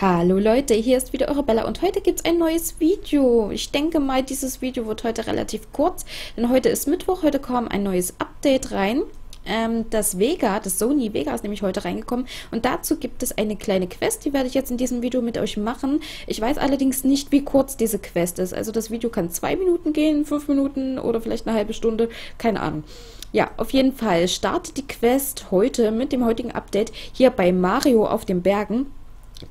Hallo Leute, hier ist wieder eure Bella und heute gibt es ein neues Video. Ich denke mal, dieses Video wird heute relativ kurz, denn heute ist Mittwoch, heute kam ein neues Update rein. Ähm, das Vega, das Sony Vega ist nämlich heute reingekommen und dazu gibt es eine kleine Quest, die werde ich jetzt in diesem Video mit euch machen. Ich weiß allerdings nicht, wie kurz diese Quest ist. Also das Video kann zwei Minuten gehen, fünf Minuten oder vielleicht eine halbe Stunde, keine Ahnung. Ja, auf jeden Fall startet die Quest heute mit dem heutigen Update hier bei Mario auf den Bergen.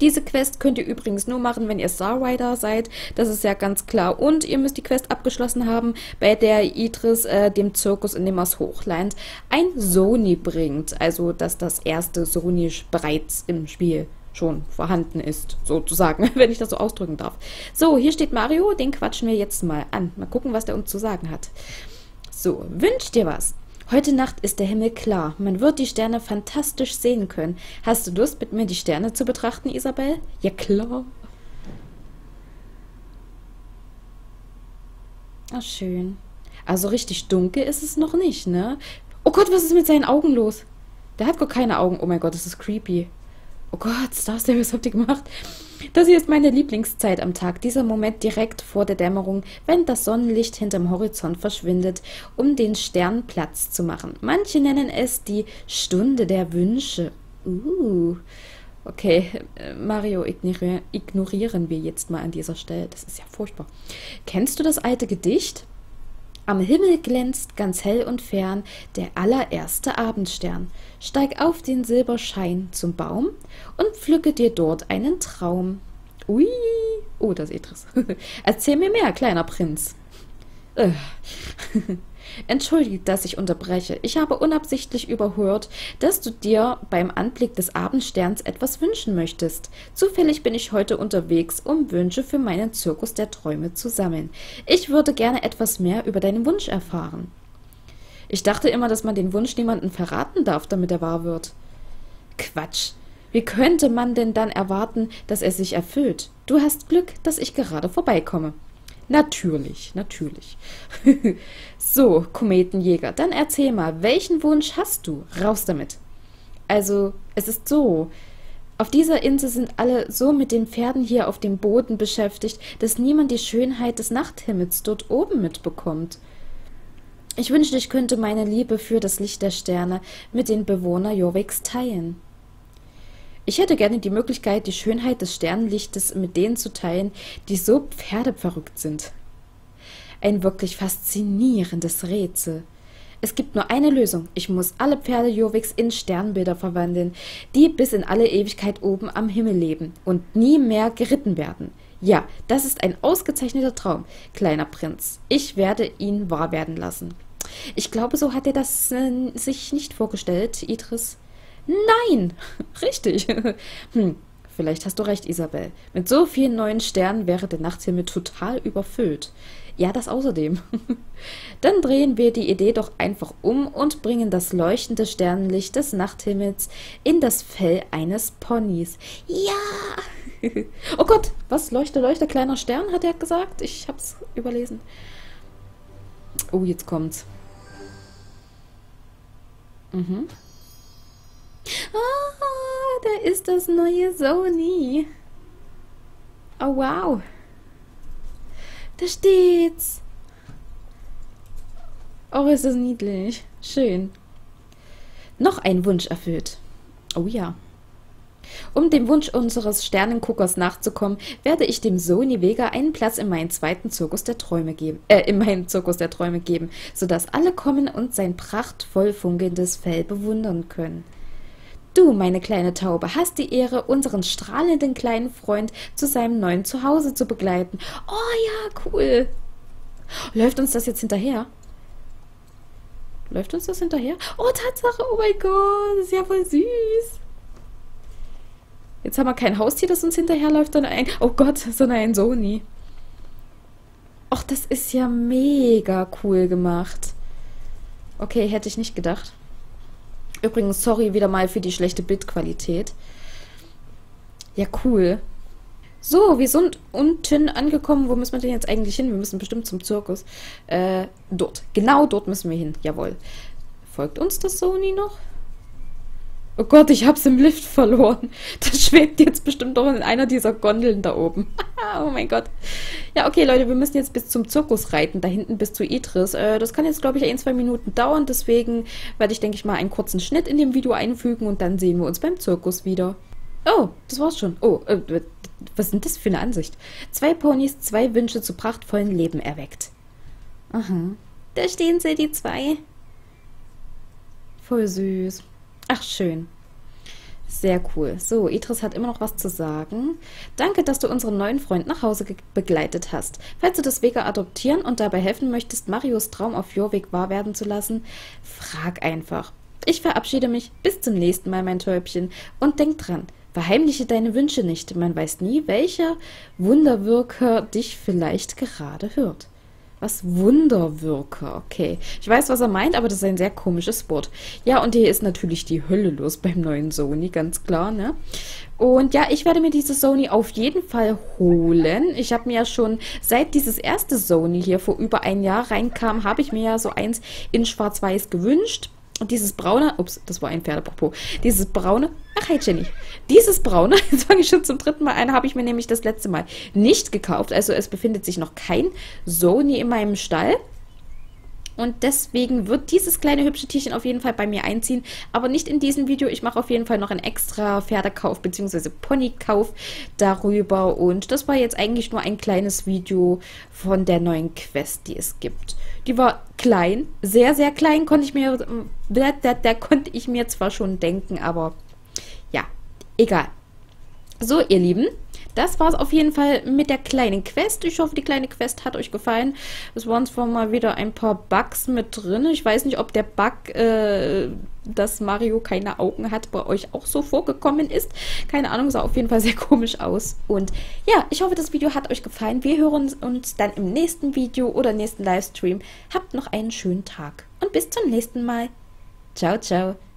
Diese Quest könnt ihr übrigens nur machen, wenn ihr Starrider seid. Das ist ja ganz klar. Und ihr müsst die Quest abgeschlossen haben, bei der Idris äh, dem Zirkus in dem Mars Hochland ein Sony bringt. Also, dass das erste Sony bereits im Spiel schon vorhanden ist, sozusagen, wenn ich das so ausdrücken darf. So, hier steht Mario, den quatschen wir jetzt mal an. Mal gucken, was der uns zu sagen hat. So, wünscht dir was? Heute Nacht ist der Himmel klar. Man wird die Sterne fantastisch sehen können. Hast du Lust, mit mir die Sterne zu betrachten, Isabel? Ja, klar. Ah, schön. Also richtig dunkel ist es noch nicht, ne? Oh Gott, was ist mit seinen Augen los? Der hat gar keine Augen. Oh mein Gott, das ist creepy. Oh Gott, Star Stable, was habt ihr gemacht? Das hier ist meine Lieblingszeit am Tag, dieser Moment direkt vor der Dämmerung, wenn das Sonnenlicht hinterm Horizont verschwindet, um den Stern Platz zu machen. Manche nennen es die Stunde der Wünsche. Uh. Okay, äh, Mario ignorieren wir jetzt mal an dieser Stelle. Das ist ja furchtbar. Kennst du das alte Gedicht? Am Himmel glänzt ganz hell und fern der allererste Abendstern. Steig auf den Silberschein zum Baum und pflücke dir dort einen Traum. Ui, oh, das ist Etris. Erzähl mir mehr, kleiner Prinz. Entschuldige, dass ich unterbreche. Ich habe unabsichtlich überhört, dass du dir beim Anblick des Abendsterns etwas wünschen möchtest. Zufällig bin ich heute unterwegs, um Wünsche für meinen Zirkus der Träume zu sammeln. Ich würde gerne etwas mehr über deinen Wunsch erfahren. Ich dachte immer, dass man den Wunsch niemandem verraten darf, damit er wahr wird. Quatsch. Wie könnte man denn dann erwarten, dass er sich erfüllt? Du hast Glück, dass ich gerade vorbeikomme. Natürlich, natürlich. so, Kometenjäger, dann erzähl mal, welchen Wunsch hast du? Raus damit. Also, es ist so. Auf dieser Insel sind alle so mit den Pferden hier auf dem Boden beschäftigt, dass niemand die Schönheit des Nachthimmels dort oben mitbekommt. Ich wünschte, ich könnte meine Liebe für das Licht der Sterne mit den Bewohnern Jorviks teilen. Ich hätte gerne die Möglichkeit, die Schönheit des Sternenlichtes mit denen zu teilen, die so pferdeverrückt sind. Ein wirklich faszinierendes Rätsel. Es gibt nur eine Lösung. Ich muss alle Pferde Joviks in Sternbilder verwandeln, die bis in alle Ewigkeit oben am Himmel leben und nie mehr geritten werden. Ja, das ist ein ausgezeichneter Traum, kleiner Prinz. Ich werde ihn wahr werden lassen. Ich glaube, so hat er das äh, sich nicht vorgestellt, Idris. Nein, richtig. Hm, vielleicht hast du recht, Isabel. Mit so vielen neuen Sternen wäre der Nachthimmel total überfüllt. Ja, das außerdem. Dann drehen wir die Idee doch einfach um und bringen das leuchtende Sternenlicht des Nachthimmels in das Fell eines Ponys. Ja! oh Gott, was? Leuchte, leuchte, kleiner Stern, hat er gesagt? Ich hab's überlesen. Oh, jetzt kommt's. Mhm. Ah, da ist das neue Sony. Oh, wow. Da steht's. Oh, ist das niedlich. Schön. Noch ein Wunsch erfüllt. Oh ja. Um dem Wunsch unseres Sternenguckers nachzukommen, werde ich dem Sony Vega einen Platz in meinen zweiten Zirkus der Träume geben, äh, in meinen Zirkus der Träume geben, sodass alle kommen und sein prachtvoll funkelndes Fell bewundern können. Du, meine kleine Taube, hast die Ehre, unseren strahlenden kleinen Freund zu seinem neuen Zuhause zu begleiten. Oh ja, cool. Läuft uns das jetzt hinterher? Läuft uns das hinterher? Oh, Tatsache, oh mein Gott, das ist ja voll süß. Jetzt haben wir kein Haustier, das uns hinterherläuft, sondern ein, oh Gott, sondern ein Sony. Och, das ist ja mega cool gemacht. Okay, hätte ich nicht gedacht. Übrigens, sorry wieder mal für die schlechte Bildqualität. Ja, cool. So, wir sind unten angekommen. Wo müssen wir denn jetzt eigentlich hin? Wir müssen bestimmt zum Zirkus. Äh, dort. Genau dort müssen wir hin. Jawohl. Folgt uns das Sony noch? Oh Gott, ich hab's im Lift verloren. Das schwebt jetzt bestimmt doch in einer dieser Gondeln da oben. oh mein Gott. Ja, okay, Leute, wir müssen jetzt bis zum Zirkus reiten, da hinten bis zu Idris. Äh, das kann jetzt, glaube ich, ein, zwei Minuten dauern. Deswegen werde ich, denke ich mal, einen kurzen Schnitt in dem Video einfügen und dann sehen wir uns beim Zirkus wieder. Oh, das war's schon. Oh, äh, was sind das für eine Ansicht? Zwei Ponys, zwei Wünsche zu prachtvollen Leben erweckt. Aha. Da stehen sie, die zwei. Voll süß. Ach, schön. Sehr cool. So, Idris hat immer noch was zu sagen. Danke, dass du unseren neuen Freund nach Hause begleitet hast. Falls du das Vega adoptieren und dabei helfen möchtest, Marios Traum auf Jorvik wahr werden zu lassen, frag einfach. Ich verabschiede mich. Bis zum nächsten Mal, mein Täubchen. Und denk dran, verheimliche deine Wünsche nicht. Man weiß nie, welcher Wunderwirker dich vielleicht gerade hört. Was Wunderwirker, okay. Ich weiß, was er meint, aber das ist ein sehr komisches Wort. Ja, und hier ist natürlich die Hölle los beim neuen Sony, ganz klar, ne? Und ja, ich werde mir diese Sony auf jeden Fall holen. Ich habe mir ja schon, seit dieses erste Sony hier vor über ein Jahr reinkam, habe ich mir ja so eins in schwarz-weiß gewünscht. Und dieses braune, ups, das war ein Pferdepropos, dieses braune, ach hey Jenny, dieses braune, jetzt fange ich schon zum dritten Mal ein, habe ich mir nämlich das letzte Mal nicht gekauft. Also es befindet sich noch kein Sony in meinem Stall. Und deswegen wird dieses kleine hübsche Tierchen auf jeden Fall bei mir einziehen. Aber nicht in diesem Video. Ich mache auf jeden Fall noch einen extra Pferdekauf bzw. Ponykauf darüber. Und das war jetzt eigentlich nur ein kleines Video von der neuen Quest, die es gibt. Die war klein, sehr, sehr klein, konnte ich mir, da, da, da konnte ich mir zwar schon denken, aber ja, egal. So, ihr Lieben, das war es auf jeden Fall mit der kleinen Quest. Ich hoffe, die kleine Quest hat euch gefallen. Es waren zwar mal wieder ein paar Bugs mit drin. Ich weiß nicht, ob der Bug, äh, dass Mario keine Augen hat, bei euch auch so vorgekommen ist. Keine Ahnung, sah auf jeden Fall sehr komisch aus. Und ja, ich hoffe, das Video hat euch gefallen. Wir hören uns dann im nächsten Video oder nächsten Livestream. Habt noch einen schönen Tag und bis zum nächsten Mal. Ciao, ciao.